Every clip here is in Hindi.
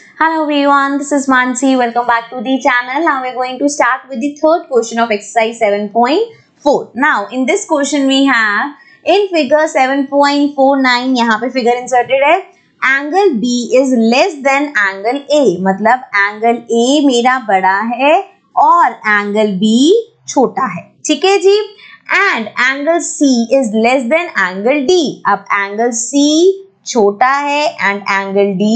Hello everyone, this is Mansi. Welcome back to the channel. Now we're going to start with the third question of exercise 7.4. Now in this question we have in figure 7.49 यहाँ पे figure inserted है angle B is less than angle A मतलब angle A मेरा बड़ा है और angle B छोटा है ठीक है जी and angle C is less than angle D अब angle C छोटा है and angle D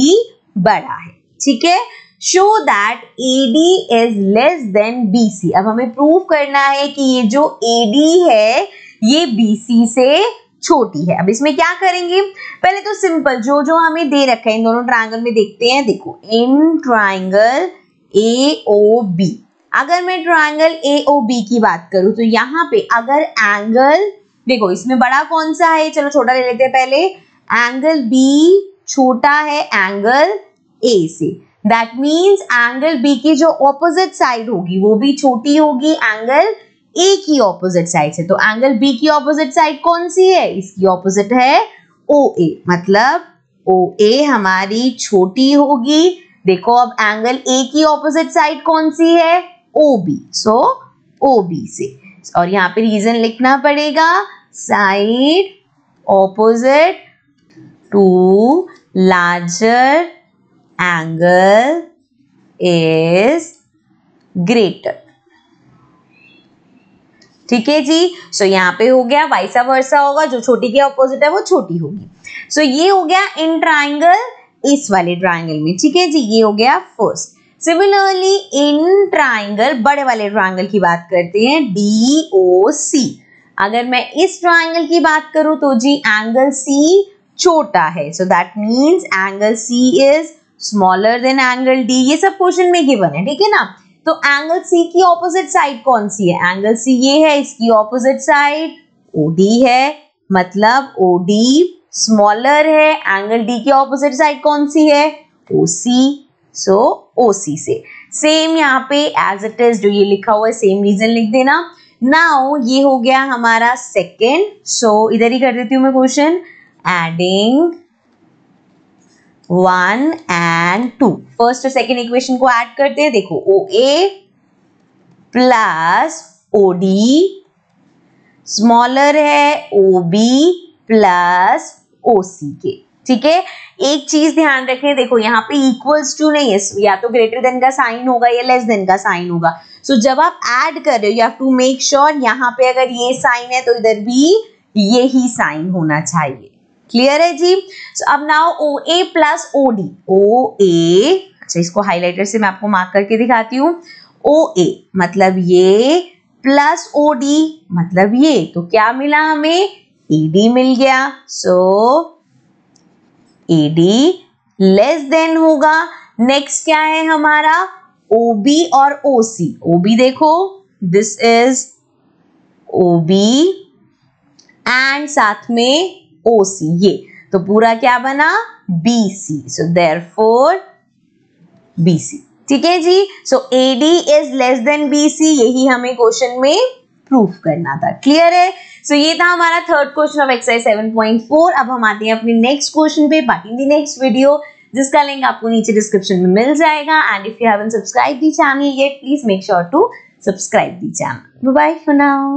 बड़ा है, ठीक है? Show that A D is less than B C अब हमें प्रूव करना है कि ये जो ए डी है, ये बी सी से छोटी है। अब इसमें क्या करेंगे? पहले तो सिंपल जो जो हमें दे रखा है, इन दोनों ट्राइंगल में देखते हैं। देखो इन ट्राइंगल ए बी अगर मैं ट्राइंगल ए बी की बात करूँ तो यहाँ पे अगर एंगल देखो, इसमें बड़ा कौन सा है? चलो, छोटा ले लेते हैं पहले। एंगल बी छोटा है एंगल ए से। दैट मीन्स एंगल बी की जो ऑपोजिट साइड होगी, वो भी छोटी होगी एंगल ए की ऑपोजिट साइड से। तो एंगल बी की ऑपोजिट साइड कौन सी है? इसकी ऑपोजिट है ओ ए मतलब ओ ए हमारी छोटी होगी। देखो अब एंगल ए की ऑपोजिट साइड कौन सी है? ओ बी सो ओ बी से। और यहाँ पे रीजन लिखना पड़ेगा। Side opposite to larger angle is greater. ठीक है जी? सो so, यहाँ पे हो गया वाइसा वर्सा होगा जो छोटी के ऑपोजिट है वो छोटी होगी। सो so, ये हो गया इन ट्राइंगल इस वाले ट्राइंगल में। ठीक है जी? ये हो गया फ़र्स्ट सिमिलरली इन ट्राइंगल बड़े वाले ट्राइंगल की बात करते हैं डी ओ सी अगर मैं इस ट्राइंगल की बात करूँ तो जी एंगल सी छोटा है। So that means angle C is smaller than angle D ये सब क्वेश्चन में गिवन है ठीक है ना? तो एंगल सी की ऑपोजिट साइड कौन सी है? एंगल सी ये है इसकी ऑपोजिट साइड ओ डी है। मतलब ओ डी स्मॉलर है एंगल डी की ऑपोजिट साइड कौन सी है? ओ सी सो ओ सी से। सेम यहाँ पे एज इट इज़ जो ये लिखा हुआ है सेम रीजन लिख देना। नाउ ये हो गया हमारा सेकेंड सो so, इधर ही कर देती हूँ मैं question adding one and two first और सेकेंड इक्वेशन को ऐड करते हैं देखो O A plus O D smaller है ओ बी प्लस ओ सी के ठीक है? एक चीज़ ध्यान रखें देखो यहाँ पे इक्वल्स टू नहीं है या तो ग्रेटर देन का साइन होगा या लेस देन का साइन होगा. सो so, जब आप ऐड कर रहे हो you have to make sure यहाँ पे अगर ये साइन है तो इधर भी ये ही साइन होना चाहिए. क्लियर है जी? So, अब now O A plus O D O A अच्छा इसको हाईलाइटर से मैं आपको मार्क करके दिखाती हूँ. ओ ए मतलब ये प्लस ओ डी मतलब ये. तो क्या मिला हमें? ए डी मिल गया. So A D less than होगा. नेक्स्ट क्या है हमारा? ओ बी और ओ सी ओ बी देखो. This is O B and साथ में ओ सी ये। तो पूरा क्या बना? B C so therefore B C ठीक है जी? So A D is less than B C यही हमें क्वेश्चन में प्रूफ करना था। क्लियर है? सो so, ये था हमारा थर्ड क्वेश्चन ऑफ़ एक्सरसाइज 7.4 अब हम आते हैं अपने नेक्स्ट क्वेश्चन पे बाकी दी नेक्स्ट वीडियो जिसका लिंक आपको नीचे डिस्क्रिप्शन में मिल जाएगा। And if you haven't subscribe the channel yet please make sure to subscribe the channel bye for now